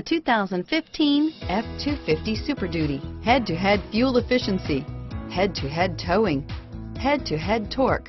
The 2015 F-250 Super Duty. Head-to-head fuel efficiency, head-to-head towing, head-to-head torque.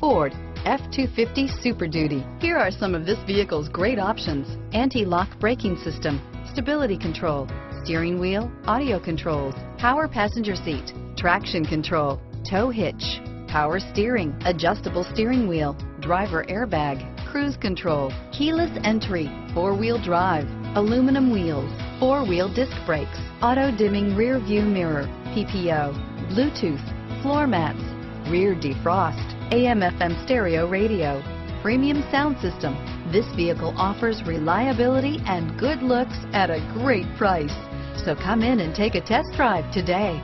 Ford F-250 Super Duty. Here are some of this vehicle's great options. Anti-lock braking system, stability control, steering wheel, audio controls, power passenger seat, traction control, tow hitch, power steering, adjustable steering wheel, driver airbag, cruise control, keyless entry, four-wheel drive, aluminum wheels, four-wheel disc brakes, auto-dimming rear view mirror, PPO, Bluetooth, floor mats, rear defrost, AM FM stereo radio, premium sound system. This vehicle offers reliability and good looks at a great price. So come in and take a test drive today.